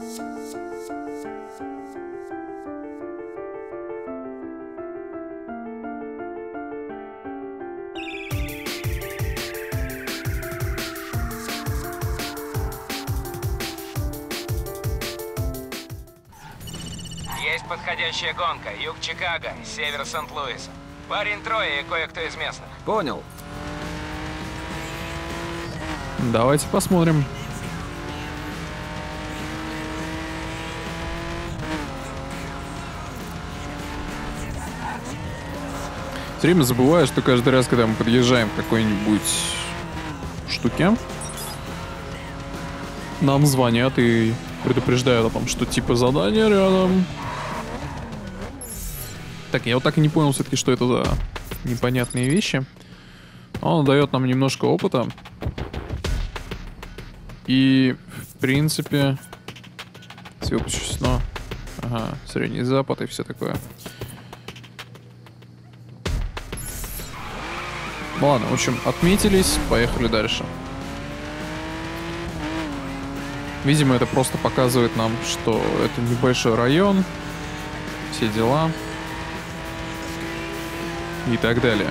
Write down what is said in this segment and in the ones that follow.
Есть подходящая гонка. Юг Чикаго, север Сент-Луиса. Парень трое и кое-кто из местных. Понял. Давайте посмотрим. Все время забываю, что каждый раз, когда мы подъезжаем к какой-нибудь штуке, нам звонят и предупреждают о том, что типа задание рядом. Так, я вот так и не понял все-таки, что это за непонятные вещи. Он дает нам немножко опыта. И, в принципе, всего подчислено. Ага, Средний Запад и все такое. Ну ладно, в общем, отметились, поехали дальше. Видимо, это просто показывает нам, что это небольшой район, все дела и так далее.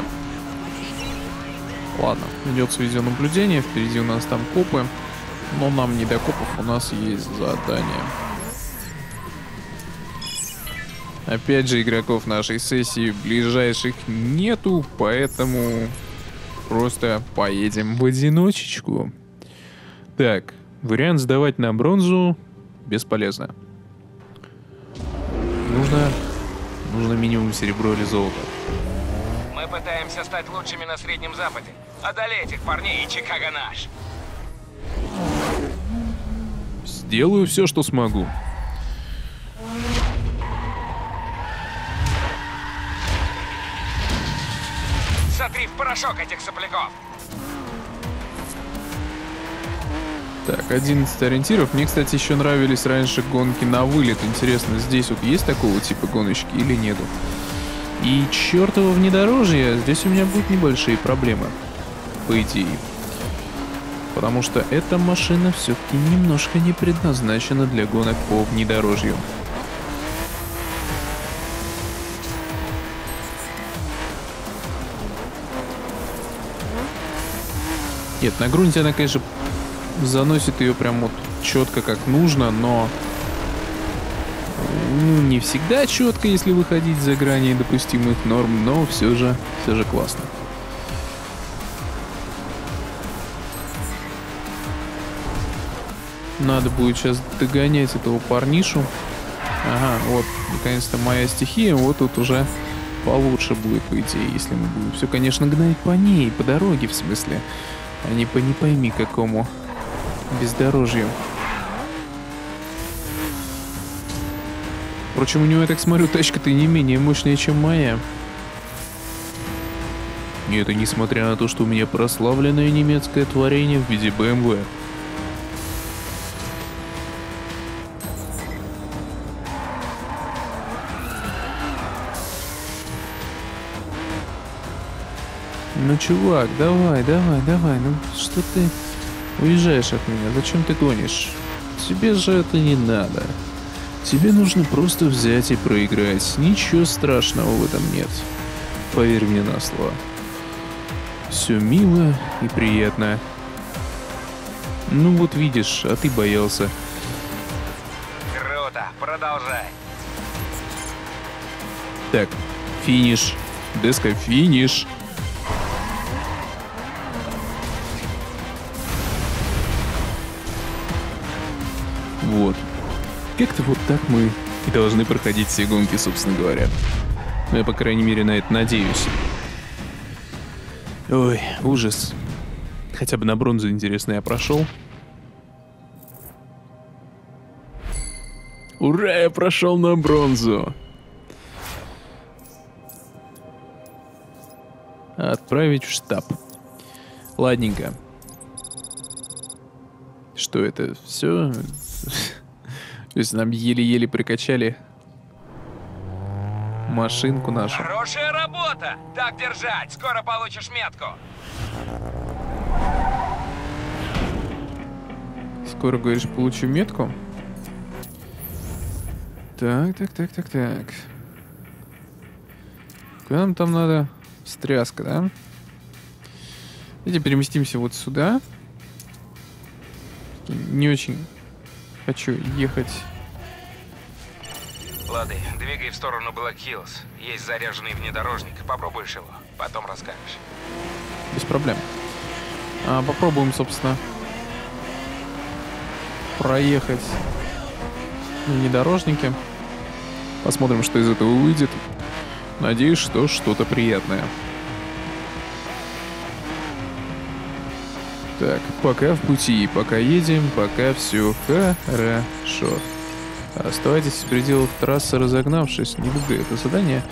Ладно, идется видеонаблюдение, впереди у нас там копы, но нам не до копов, у нас есть задание. Опять же, игроков нашей сессии ближайших нету, поэтому просто поедем в одиночечку. Так, вариант сдавать на бронзу бесполезно. Нужно, нужно минимум серебро или золото. Мы пытаемся стать лучшими на Среднем Западе. Одолей этих парней, и Чикаго наш. Сделаю все, что смогу. Сотри в порошок этих сопляков. Так, 11 ориентиров. Мне, кстати, еще нравились раньше гонки на вылет. Интересно, здесь вот есть такого типа гоночки или нету? И чертово внедорожье, здесь у меня будут небольшие проблемы. По идее. Потому что эта машина все-таки немножко не предназначена для гонок по внедорожью. Нет, на грунте она, конечно, заносит ее прям вот четко как нужно, но ну, не всегда четко, если выходить за грани допустимых норм, но все же, все же классно. Надо будет сейчас догонять этого парнишу. Ага, вот, наконец-то моя стихия, вот тут уже получше будет, по идее, если мы будем все, конечно, гнать по ней, по дороге, в смысле, а не по не пойми какому бездорожью. Впрочем, у него, я так смотрю, тачка-то не менее мощная, чем моя. И это несмотря на то, что у меня прославленное немецкое творение в виде BMW. Ну, чувак, давай, давай, давай, ну что ты уезжаешь от меня? Зачем ты гонишь? Тебе же это не надо. Тебе нужно просто взять и проиграть. Ничего страшного в этом нет. Поверь мне на слово. Все мило и приятно. Ну вот видишь, а ты боялся. Круто, продолжай. Так, финиш. Деска финиш. Вот. Как-то вот так мы и должны проходить все гонки, собственно говоря. Ну, я, по крайней мере, на это надеюсь. Ой, ужас. Хотя бы на бронзу, интересно, я прошел. Ура, я прошел на бронзу. Отправить в штаб. Ладненько. Что это? Все? То есть нам еле-еле прикачали машинку нашу. Хорошая работа! Так держать, скоро получишь метку. Скоро, говоришь, получу метку? Так, так, так, так, так. Куда нам там надо? Стряска, да? Давайте переместимся вот сюда. Не очень хочу ехать. Лады, двигай в сторону Блэк Хиллз. Есть заряженный внедорожник. Попробуешь его. Потом расскажешь. Без проблем. А, попробуем, собственно, проехать на внедорожнике. Посмотрим, что из этого выйдет. Надеюсь, что что-то приятное. Так, пока в пути, пока едем, пока все хорошо. Оставайтесь в пределах трассы, разогнавшись. Не люблю это задание.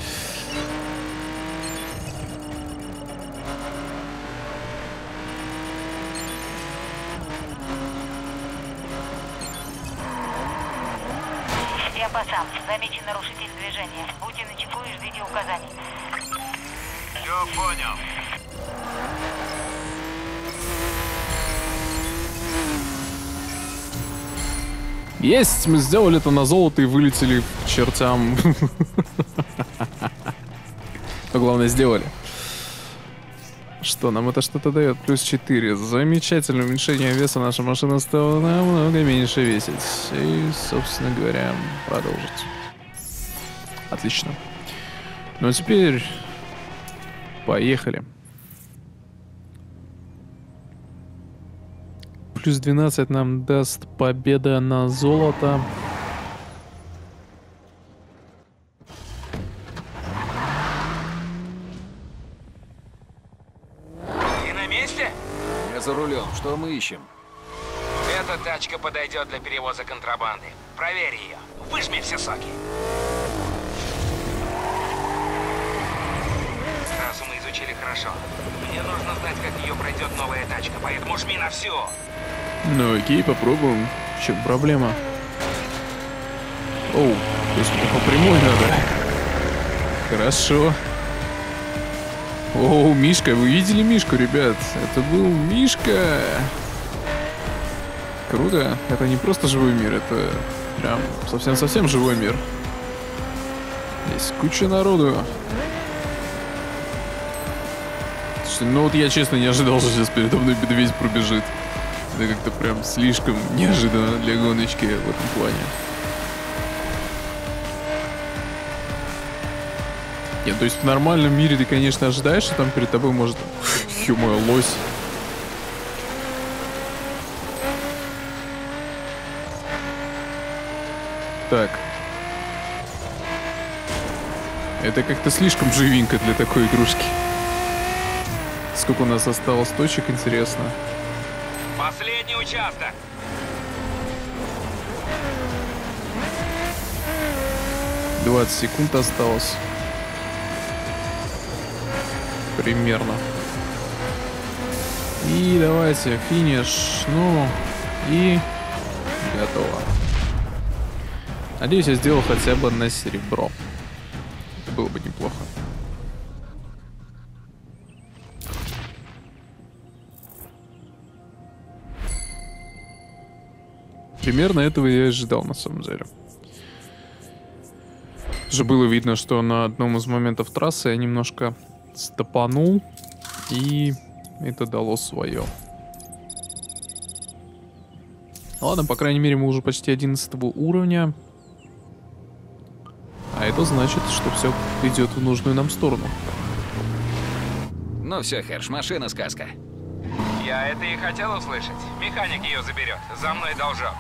Я пацан. Замечен нарушитель движения. Будьте начеку и ждите указаний. Все понял. Есть! Мы сделали это на золото и вылетели к чертям. Но главное сделали. Что, нам это что-то дает? Плюс 4. Замечательное уменьшение веса. Наша машина стала намного меньше весить. И, собственно говоря, продолжить. Отлично. Ну а теперь... Поехали. Плюс 12 нам даст победа на золото. Ты на месте? Я за рулем. Что мы ищем? Эта тачка подойдет для перевоза контрабанды. Проверь ее. Выжми все соки. Трассу мы изучили хорошо. Мне нужно знать, как ее пройдет новая тачка, поэтому жми на всю. Ну окей, попробуем. В проблема? Оу, то есть по прямой надо. Хорошо. Оу, Мишка, вы видели Мишку, ребят? Это был Мишка. Круто. Это не просто живой мир, это прям совсем-совсем живой мир. Здесь куча народу. Слушайте, ну вот я честно не ожидал, что сейчас передо мной медведь пробежит. Это как-то прям слишком неожиданно для гоночки в этом плане. Нет, то есть в нормальном мире ты, конечно, ожидаешь, что там перед тобой может... Ё-моё, лось. Так. Это как-то слишком живенько для такой игрушки. Сколько у нас осталось точек, интересно. Последний участок. Двадцать секунд осталось. Примерно. И давайте, финиш. Ну, и готово. Надеюсь, я сделал хотя бы на серебро. Примерно этого я и ожидал, на самом деле. Же было видно, что на одном из моментов трассы я немножко стопанул, и это дало свое. Ладно, по крайней мере, мы уже почти 11 уровня. А это значит, что все идет в нужную нам сторону. Ну все, Херш, машина сказка. Я это и хотел услышать. Механик ее заберет. За мной должок.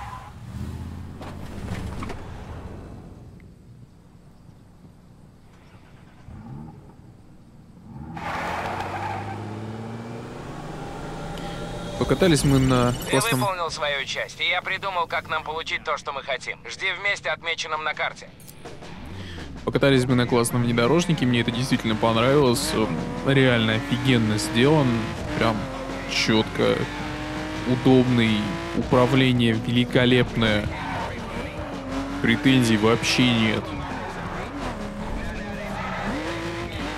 Покатались мы на Ты классном... выполнил свою часть, и я придумал, как нам получить то, что мы хотим. Жди вместе, отмеченном на карте. Покатались мы на классном внедорожнике, мне это действительно понравилось. Реально офигенно сделан. Прям четко, удобный, управление великолепное. Претензий вообще нет.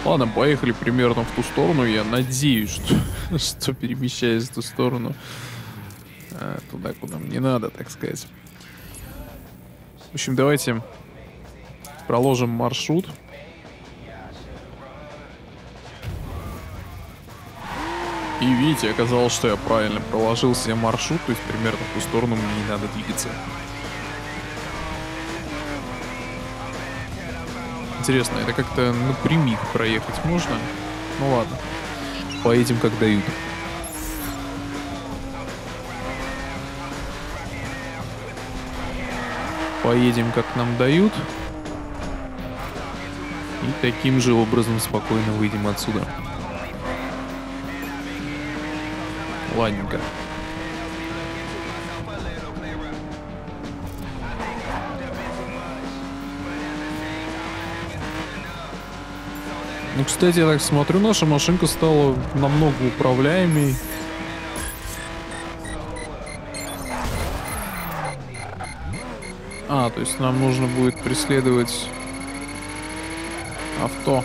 Ладно, поехали примерно в ту сторону. Я надеюсь, что, что перемещаясь в ту сторону, а, туда, куда мне надо, так сказать. В общем, давайте проложим маршрут. И видите, оказалось, что я правильно проложил себе маршрут, то есть примерно в ту сторону мне не надо двигаться. Интересно, это как-то напрямик проехать можно? Ну ладно. Поедем как дают. Поедем как нам дают. И таким же образом спокойно выйдем отсюда. Ладненько. Ну, кстати, я так смотрю, наша машинка стала намного управляемей. А, то есть нам нужно будет преследовать авто.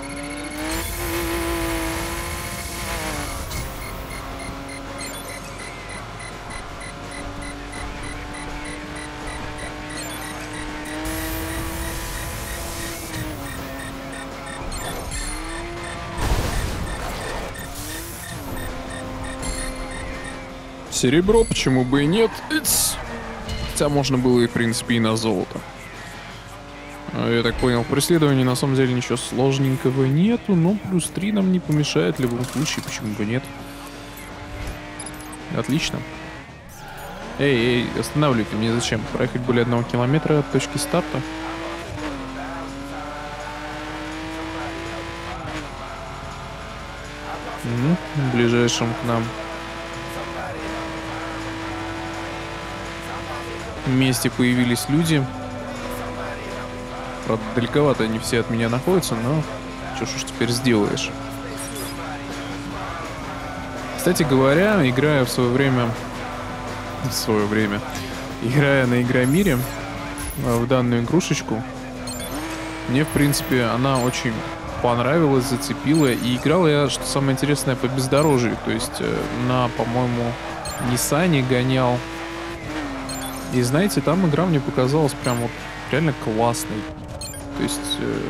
Серебро, почему бы и нет? Иц. Хотя можно было и, в принципе, и на золото. А, Я так понял, в преследовании на самом деле ничего сложненького нету, но плюс 3 нам не помешает в любом случае, почему бы нет. Отлично. Эй, эй, останавливайте мне зачем? Проехать более одного километра от точки старта? Мгм, ближайшим к нам месте появились люди. Правда, далековато они все от меня находятся, но что ж теперь сделаешь. Кстати говоря, играя в свое время... В свое время. Играя на Игромире э, в данную игрушечку, мне, в принципе, она очень понравилась, зацепила. И играл я, что самое интересное, по бездорожью. То есть э, на, по-моему, Ниссане гонял и знаете, там игра мне показалась прям вот реально классной. То есть э,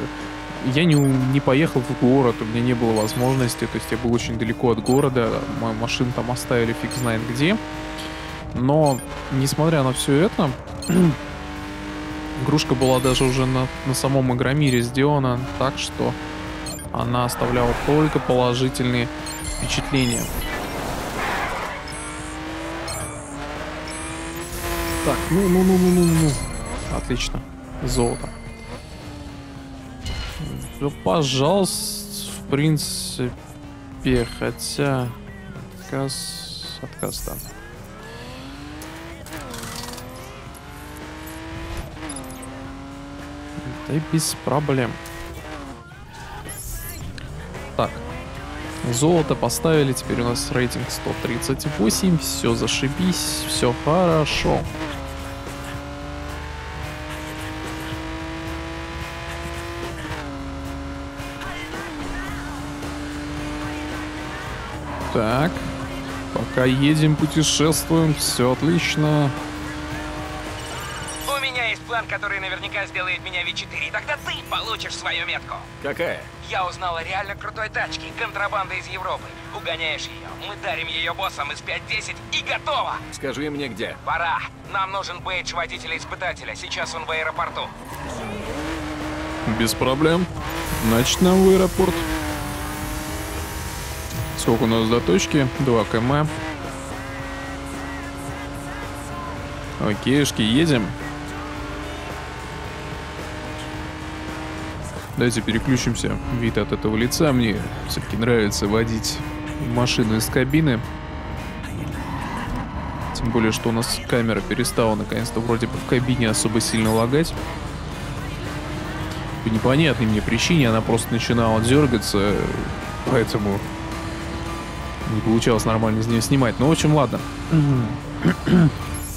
я не, не поехал в город, у меня не было возможности, то есть я был очень далеко от города, мою машину там оставили фиг знает где. Но, несмотря на все это, игрушка была даже уже на, на самом Игромире сделана так, что она оставляла только положительные впечатления. Так, ну, ну, ну, ну, ну, ну. Отлично. Золото. Ну, пожалуйста, в принципе, хотя... Отказ... Отказ, да. Да и без проблем. Так. Золото поставили, теперь у нас рейтинг 138, все зашибись, все хорошо. Так, пока едем, путешествуем, все отлично. У меня есть план, который наверняка сделает меня V4, и тогда ты получишь свою метку. Какая? Я узнал о реально крутой тачке, контрабанда из Европы. Угоняешь ее, мы дарим ее боссам из 5-10 и готово! Скажи мне где. Пора! Нам нужен бейдж водителя-испытателя, сейчас он в аэропорту. Без проблем. Значит, нам в аэропорт. Сколько у нас до точки? 2 км. Окейшки, едем. Давайте переключимся. Вид от этого лица. Мне все-таки нравится водить машину из кабины. Тем более, что у нас камера перестала наконец-то вроде бы в кабине особо сильно лагать. По непонятной мне причине она просто начинала дергаться, поэтому не получалось нормально из нее снимать. Ну, в общем, ладно.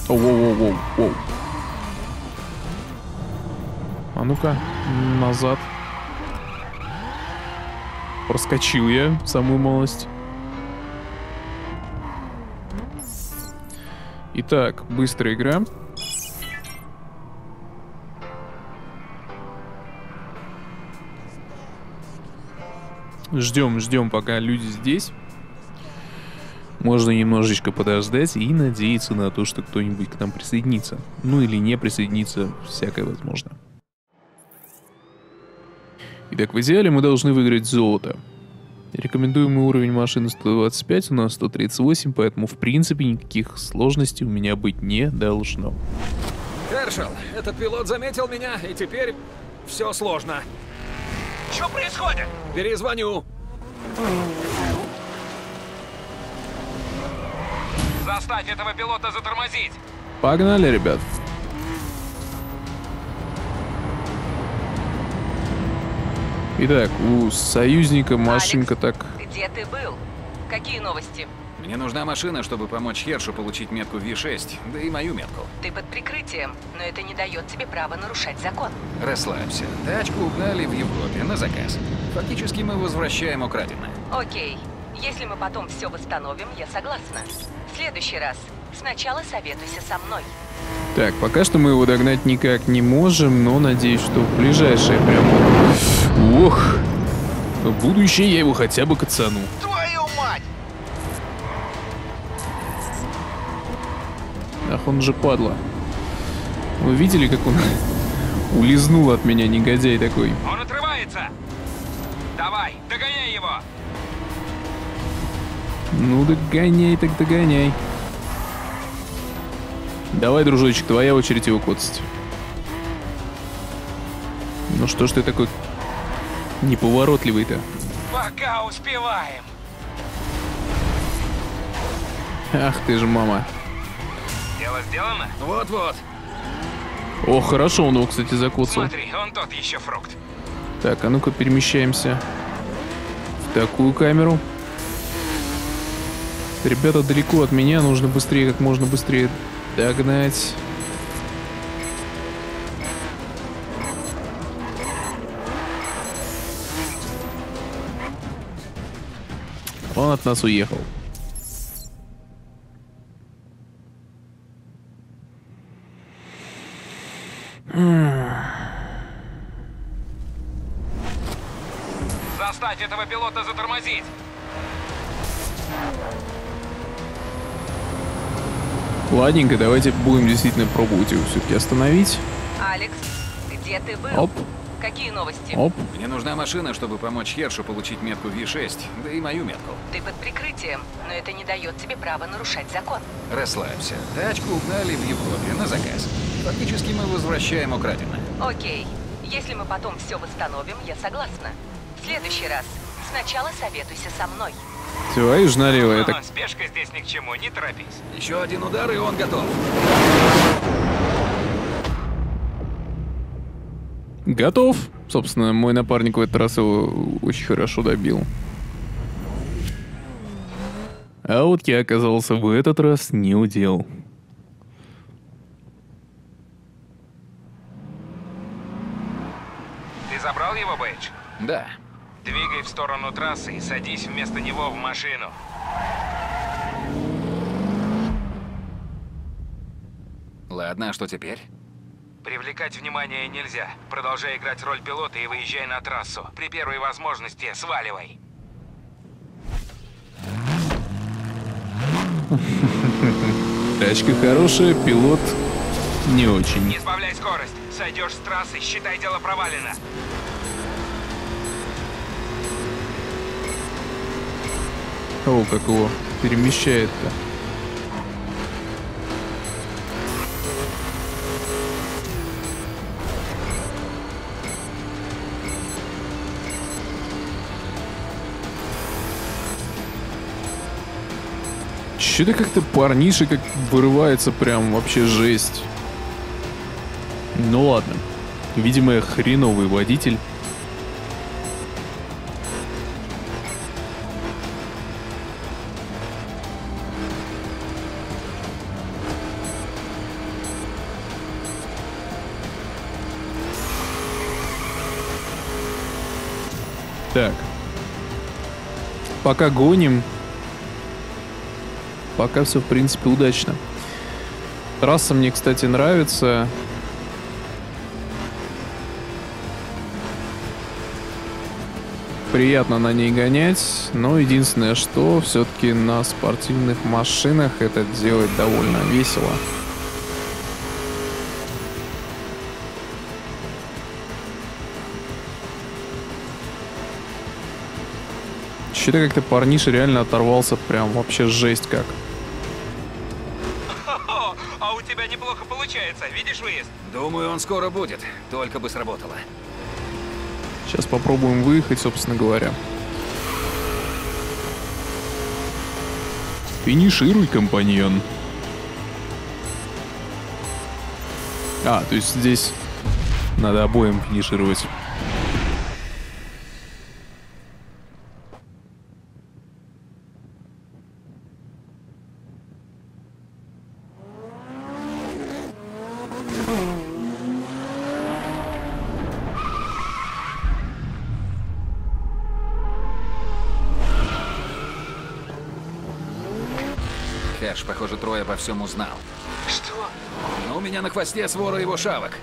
Воу-воу-воу-воу. А ну-ка, назад. Проскочил я самую малость. Итак, быстрая игра. Ждем, ждем, пока люди здесь. Можно немножечко подождать и надеяться на то, что кто-нибудь к нам присоединится. Ну или не присоединится, всякое возможно. Итак, в идеале мы должны выиграть золото. Рекомендуемый уровень машины 125, у нас 138, поэтому в принципе никаких сложностей у меня быть не должно. Herschel, этот пилот заметил меня, и теперь все сложно. Что происходит? Перезвоню. Заставь этого пилота затормозить. Погнали, ребят. Итак, у союзника машинка Алекс, так... Где ты был? Какие новости? Мне нужна машина, чтобы помочь Хершу получить метку V6, да и мою метку. Ты под прикрытием, но это не дает тебе права нарушать закон. Расслабься. Тачку угнали в Европе на заказ. Фактически мы возвращаем украденное. Окей. Если мы потом все восстановим, я согласна. В следующий раз. Сначала советуйся со мной. Так, пока что мы его догнать никак не можем, но надеюсь, что в ближайшее прям... Ох! В будущее я его хотя бы кацану. Твою мать! Ах, он же падла. Вы видели, как он улизнул от меня, негодяй такой? Он отрывается! Давай, Ну, догоняй так догоняй. Давай, дружочек, твоя очередь его коцать. Ну что ж ты такой неповоротливый-то? Пока успеваем. Ах ты же мама. Дело сделано? Вот-вот. О, хорошо он его, кстати, закоцал. Смотри, он тот еще фрукт. Так, а ну-ка перемещаемся в такую камеру. Ребята далеко от меня, нужно быстрее, как можно быстрее догнать. Он от нас уехал. Заставь этого пилота затормозить. Ладненько, давайте будем действительно пробовать его все-таки остановить. Алекс, где ты был? Оп, Какие новости? оп. Мне нужна машина, чтобы помочь Хершу получить метку V6, да и мою метку. Ты под прикрытием, но это не дает тебе права нарушать закон. Расслабься. Тачку угнали в Европе на заказ. Фактически мы возвращаем украденное. Окей. Если мы потом все восстановим, я согласна. В следующий раз. Сначала советуйся со мной. Все, и я так А, Спешка здесь ни к чему, не торопись. Еще один удар, и он готов. Готов. Собственно, мой напарник в этот раз его очень хорошо добил. А вот я оказался в этот раз не удел. Ты забрал его, Бейдж? Да. Двигай в сторону трассы и садись вместо него в машину. Ладно, а что теперь? Привлекать внимание нельзя. Продолжай играть роль пилота и выезжай на трассу. При первой возможности сваливай. Тачка хорошая, пилот не очень. Не сбавляй скорость. Сойдешь с трассы, считай дело провалено. О, как его перемещает-то. Че-то как-то парниша как вырывается прям вообще жесть. Ну ладно. Видимо, хреновый водитель. Пока гоним. Пока все, в принципе, удачно. Трасса мне, кстати, нравится. Приятно на ней гонять, но единственное, что все-таки на спортивных машинах это делать довольно весело. Что-то как-то парниша реально оторвался прям вообще жесть как. А у тебя неплохо получается. Видишь выезд? Думаю, он скоро будет. Только бы сработало. Сейчас попробуем выехать, собственно говоря. Финишируй, компаньон. А, то есть здесь надо обоим финишировать. Трой обо всем узнал. Что? Но у меня на хвосте свора его шавок.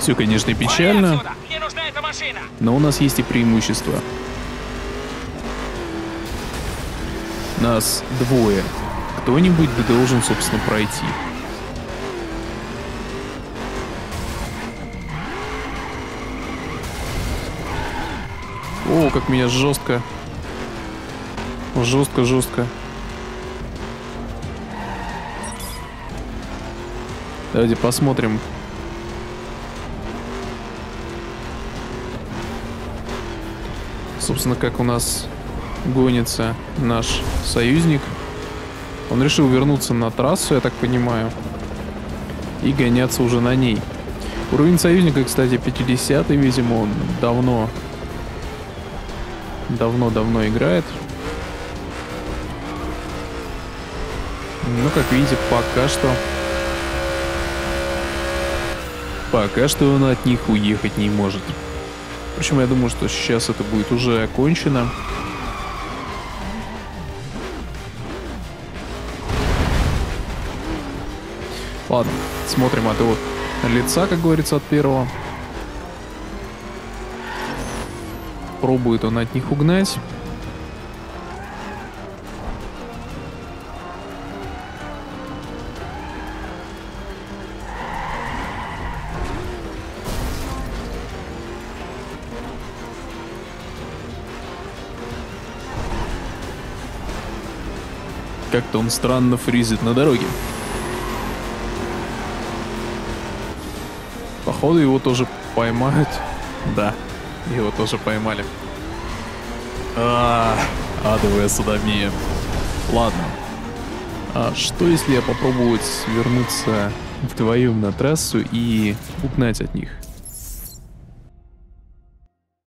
Все, конечно, печально, отсюда! Мне нужна эта машина! но у нас есть и преимущество. Нас двое. Кто-нибудь да должен, собственно, пройти. О, как меня жестко. Жестко, жестко. Давайте посмотрим. Собственно, как у нас гонится наш союзник. Он решил вернуться на трассу, я так понимаю, и гоняться уже на ней. Уровень союзника, кстати, 50 видимо, он давно, давно-давно играет. Ну, как видите, пока что... Пока что он от них уехать не может. Впрочем, я думаю, что сейчас это будет уже окончено. Ладно, смотрим от его лица, как говорится, от первого. Пробует он от них угнать. Как-то он странно фризит на дороге. Походу его тоже поймают. Да, его тоже поймали. А, адовая садомия. Ладно. А что если я попробовать вернуться вдвоем на трассу и угнать от них?